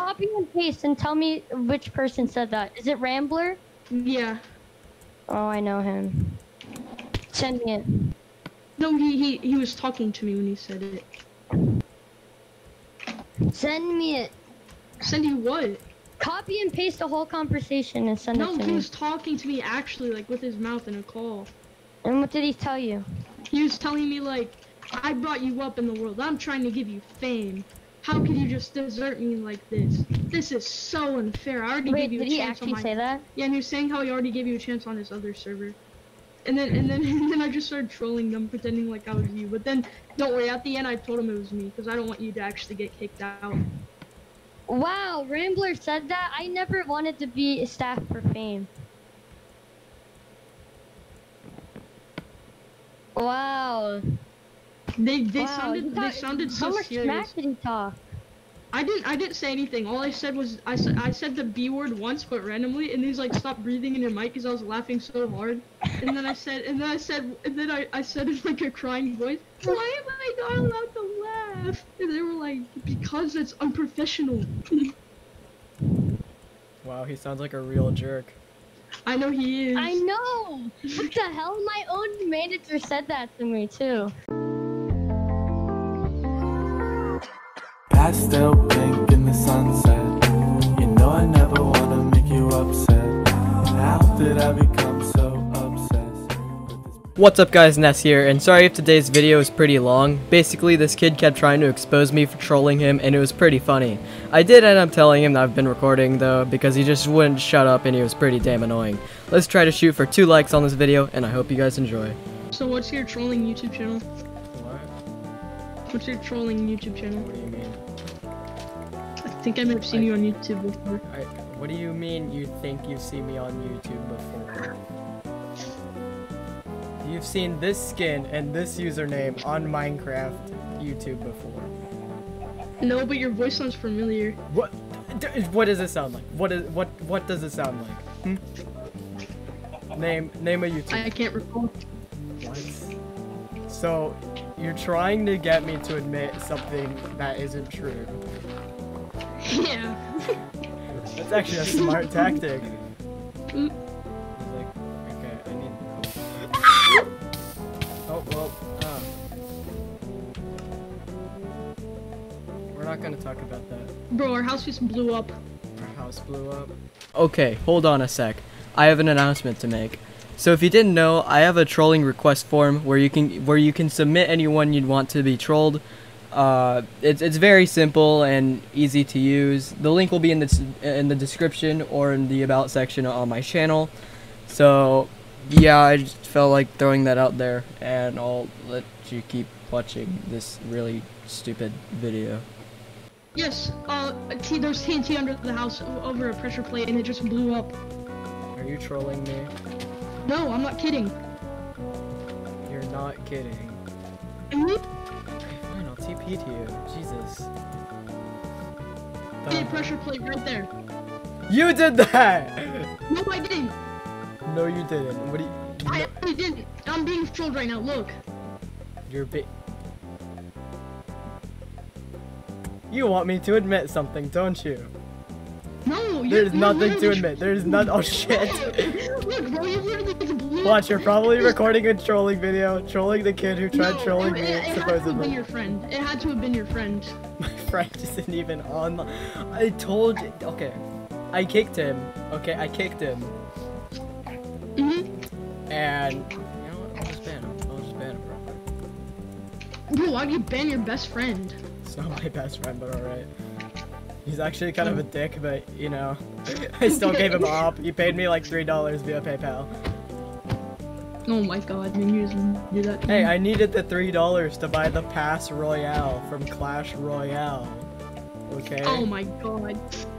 Copy and paste and tell me which person said that. Is it Rambler? Yeah. Oh, I know him. Send me it. No, he, he, he was talking to me when he said it. Send me it. Send you what? Copy and paste the whole conversation and send No, it to me. No, he was talking to me actually, like with his mouth in a call. And what did he tell you? He was telling me like, I brought you up in the world. I'm trying to give you fame. How could you just desert me like this? This is so unfair. I already Wait, gave you did a he chance actually on my say that? Yeah, and he was saying how he already gave you a chance on his other server. And then and then and then I just started trolling them, pretending like I was you. But then, don't worry. At the end, I told him it was me because I don't want you to actually get kicked out. Wow, Rambler said that. I never wanted to be staff for fame. Wow. They they wow. sounded he they thought- sounded How so much serious. smack did he talk? I didn't I didn't say anything. All I said was I said I said the B word once, but randomly, and he's like, "Stop breathing in your mic," because I was laughing so hard. And then I said, and then I said, and then I I said in like a crying voice, "Why am I not allowed to laugh?" And they were like, "Because it's unprofessional." Wow, he sounds like a real jerk. I know he is. I know. What the hell? My own manager said that to me too. Pastel pink in the sunset. You know I never wanna make you upset. How did I become so obsessed? What's up guys, Ness here, and sorry if today's video is pretty long. Basically, this kid kept trying to expose me for trolling him, and it was pretty funny. I did end up telling him that I've been recording though, because he just wouldn't shut up and he was pretty damn annoying. Let's try to shoot for 2 likes on this video, and I hope you guys enjoy. So what's your trolling YouTube channel? What? What's your trolling YouTube channel? What do you mean? I think I might have seen you on YouTube before. I, what do you mean you think you've seen me on YouTube before? You've seen this skin and this username on Minecraft YouTube before. No, but your voice sounds familiar. What? What does it sound like? What is what? What does it sound like? Hmm? Name name a YouTube. I, I can't recall. What? So you're trying to get me to admit something that isn't true. Yeah. That's actually a smart tactic. Mm. He's like, okay, I need. Oh well. Uh. We're not gonna talk about that. Bro, our house just blew up. Our house blew up. Okay, hold on a sec. I have an announcement to make. So if you didn't know, I have a trolling request form where you can where you can submit anyone you'd want to be trolled. Uh, it's it's very simple and easy to use. The link will be in the in the description or in the about section on my channel. So yeah, I just felt like throwing that out there, and I'll let you keep watching this really stupid video. Yes, uh, T- there's TNT under the house over a pressure plate and it just blew up. Are you trolling me? No, I'm not kidding. You're not kidding. Mhm. Okay, fine, I'll TP to you. Jesus. Hey, Done. pressure plate right there. You did that! No, I didn't. No, you didn't. What do you? I actually didn't. I'm being trolled right now. Look. You're bi- You want me to admit something, don't you? No, There's nothing to admit. There's none. Oh shit! Look, bro, you literally just blew Watch, you're probably recording a trolling video, trolling the kid who tried no, trolling it, me, it, it had to have been your friend. It had to have been your friend. My friend isn't even on. I told you. Okay, I kicked him. Okay, I kicked him, Mm-hmm. and you know what? I'll just ban him. I'll just ban him, bro. Bro, why'd you ban your best friend? It's not my best friend, but alright. He's actually kind of a dick, but you know, I still gave him up. He paid me like three dollars via PayPal. Oh my god, just do that. Hey. I needed the three dollars to buy the Pass Royale from Clash Royale. Okay. Oh my god.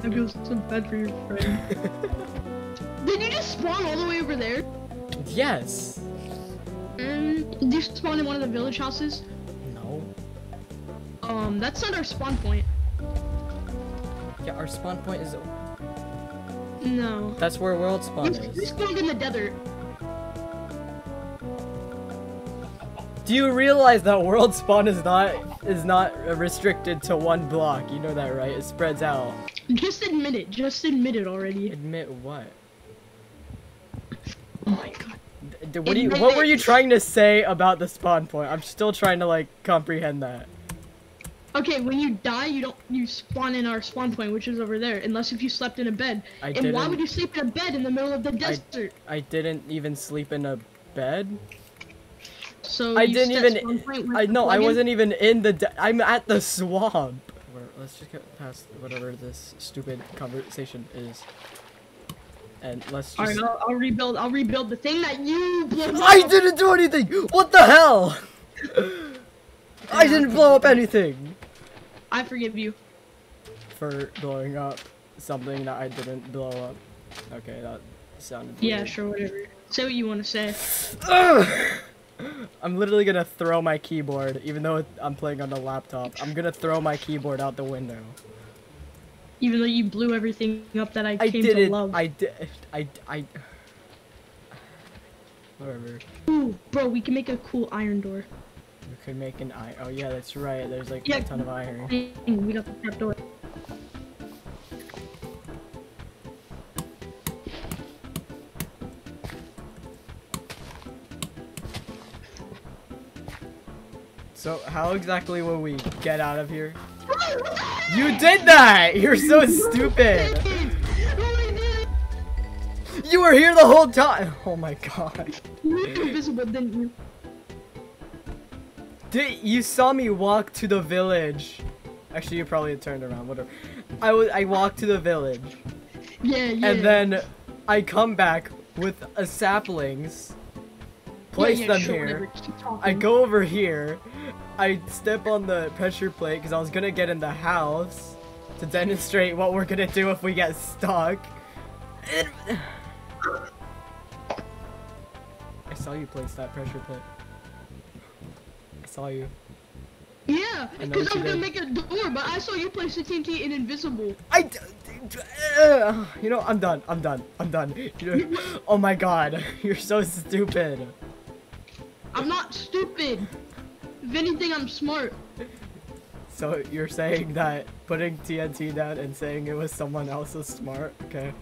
I feel so bad for your friend. Did you just spawn all the way over there? yes. Um, did you spawn in one of the village houses? No. Um, that's not our spawn point. Yeah, our spawn point is. No. That's where world spawn We, we spawned in the desert. Do you realize that world spawn is not is not restricted to one block. You know that, right? It spreads out. Just admit it. Just admit it already. Admit what? Oh my god. D- what, do you, what were you trying to say about the spawn point? I'm still trying to like comprehend that. Okay, when you die, you don't you spawn in our spawn point, which is over there, unless if you slept in a bed. I and didn't. why would you sleep in a bed in the middle of the desert? I didn't even sleep in a bed. So I you didn't even. spawn point with I no, I wasn't even in the. De- I'm at the swamp. Where, let's just get past whatever this stupid conversation is, and let's All just. right, I'll, I'll rebuild. I'll rebuild the thing that you blew up. I didn't do anything. What the hell? I didn't blow up anything I forgive you. for blowing up something that I didn't blow up. Okay, that sounded. Yeah, weird. sure, whatever. Say what you want to say. I'm literally gonna throw my keyboard, even though I'm playing on the laptop. I'm gonna throw my keyboard out the window. Even though you blew everything up that I I came to love. I did. I. I. Whatever. Ooh, bro, we can make a cool iron door. Could make an eye. Oh yeah, that's right. There's like Yeah. a ton of iron. We got the trap door. So how exactly will we get out of here? You did that! You're so stupid! You were here the whole time! Oh my god. You were invisible, didn't you? Did you saw me walk to the village? Actually, you probably turned around. Whatever. I was. I walked to the village, Yeah, yeah. and then I come back with a saplings. Place yeah, yeah, them sure, here. whatever, keep talking. I go over here. I step on the pressure plate because I was gonna get in the house to demonstrate what we're gonna do if we get stuck. I saw you place that pressure plate. Saw you. Yeah, because I was gonna make a door, but I saw you place the TNT in invisible. I. uh, you know, I'm done. I'm done. I'm done. Oh my god, you're so stupid. I'm not stupid. If anything, I'm smart. So you're saying that putting TNT down and saying it was someone else is smart? Okay.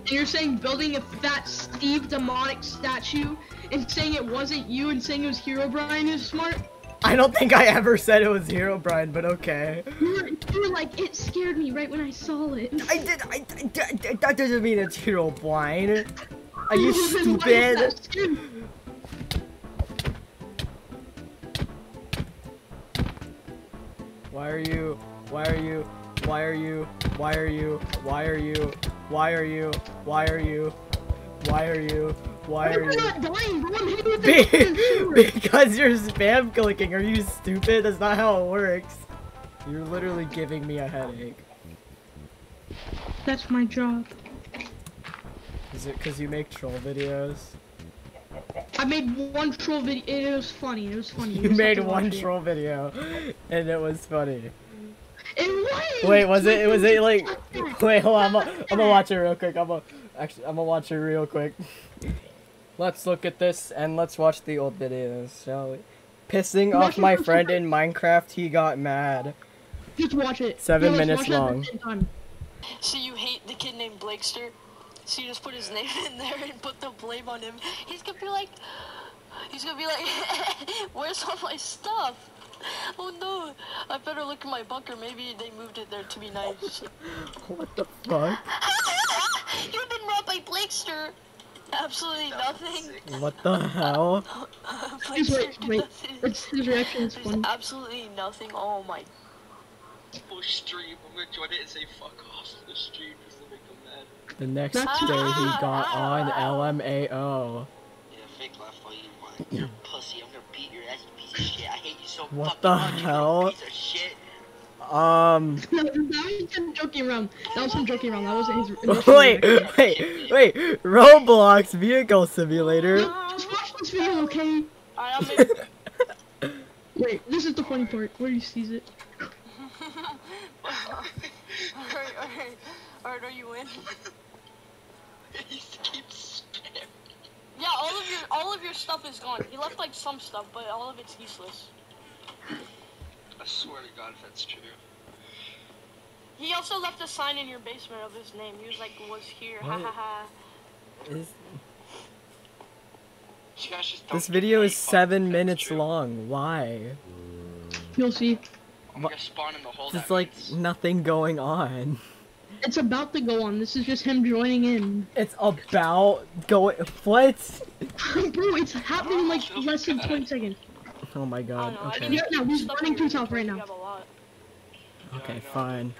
And you're saying building a fat Steve demonic statue and saying it wasn't you and saying it was Herobrine is smart? I don't think I ever said it was Herobrine, but okay. You were, you were like, it scared me right when I saw it. I did. I, I, I- that doesn't mean it's Herobrine. Are you Then why is stupid? Why are you? Why are you? Why are you? Why are you? Why are you? Why are you? Why are you? Why are you? Why are you? not dying? Bro, I'm hitting with the Be- because you're spam clicking. Are you stupid? That's not how it works. You're literally giving me a headache. That's my job. Is it because you make troll videos? I made one troll video. It was funny. It was funny. You made one watch it. troll video, and it was funny. It was. Wait, was it? Was it like? Wait, hold on. I'm gonna watch it real quick. I'm gonna actually, I'm gonna watch it real quick. Let's look at this and let's watch the old videos, shall we? Pissing off my friend in Minecraft, he got mad. Just watch it. Seven Yeah, minutes watch it at the long. So you hate the kid named Blakester? So you just put his name in there and put the blame on him. He's gonna be like, he's gonna be like, where's all my stuff? Oh no, I better look in my bunker. Maybe they moved it there to be nice. What the fuck? You've been robbed by Blakester. Absolutely nothing. What the hell? Just wait, Blakester wait. nothing. It's, his reaction is There's funny. absolutely nothing. Oh my. full stream. I'm gonna join it and say fuck off the stream just to make them mad. The next That's- day he ah, got ah, on LMAO. Yeah, fake laugh all you want. You're a pussy. I'm gonna beat your ass, you piece of shit. I hate you so What fucking the much. you little hell? Piece of shit. Um. That was him joking around. That was him joking around. That wasn't his. Wait, wait, wait. Roblox Vehicle Simulator. Just watch this video, okay? I'm. Wait, this is the funny part where he sees it. Alright, alright. Alright, are you in? he keeps spamming. Yeah, all of your all of your stuff is gone. He left like some stuff, but all of it's useless. I swear to God, if that's true. He also left a sign in your basement of his name. He was like, was here. Ha ha ha. Is- You guys just don't this video is seven minutes true. long. Why? You'll see. I'm gonna spawn in the hole. There's like means. nothing going on. It's about to go on. This is just him joining in. It's about going. What? Bro, it's happening in like less than 20 seconds. Oh my god. don't know. Okay. didn't Yeah, no, he's stuff running in to your top right now. you have a lot. Yeah, Okay, fine.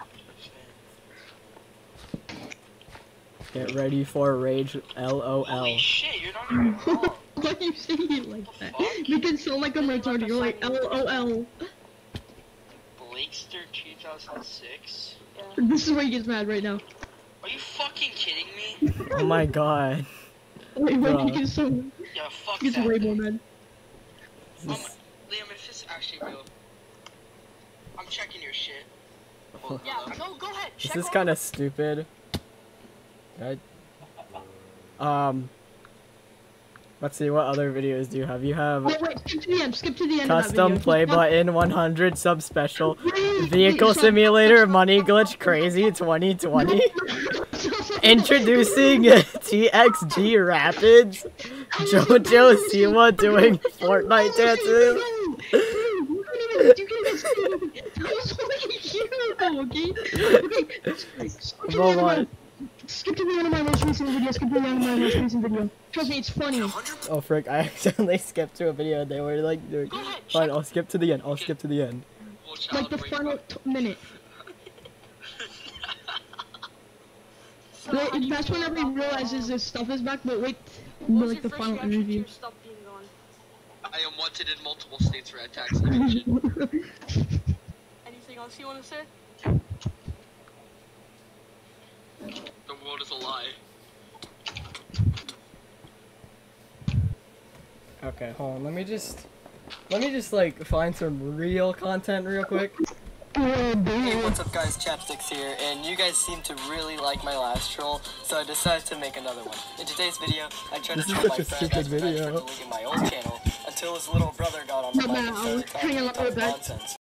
Get ready for rage. LOL. Holy shit, you're not even wrong. Why are you saying it like that? Fuck. You can sound like I'm retarded. You're like LOL. Blakester 2006? Yeah. This is where he gets mad right now. Are you fucking kidding me? Oh my god. Wait, wait, Bruh. he gets so Yeah, fuck he gets that. way more then. mad. This oh Um, is- this is actually real, I'm checking your shit. Hold Yeah, go, go ahead. This is kind of stupid. Right? Um. Let's see, what other videos do you have? You have Wait, wait, skip to the end. Skip to the end. custom of that play button 100 sub special, Wait, wait, vehicle stop. simulator money glitch crazy 2020, introducing TXG Rapids, JoJo Siwa doing Fortnite dances. Hold on. Skip to the end of my most recent video. Skip to the end of my most recent video. Trust me, it's funny. Oh frick, I accidentally skipped to a video they were like doing. Go ahead. Fine, check- I'll skip to the end. I'll skip to the end. Well, Like the final t- minute. So, Wait, that's feel whenever he realizes um, his stuff is back. But wait, what was like the final reaction to interview. your stuff being gone? I am wanted in multiple states for tax evasion. Anything else you want to say? the world is a lie. Okay, hold on. Let me just, let me just like find some real content real quick. Hey, what's up guys, Chapstixx here, and you guys seem to really like my last troll, so I decided to make another one. In today's video, I tried This to is troll such my a friend stupid as a video. for the link in my old channel, until his little brother got on the mic and started talking about nonsense.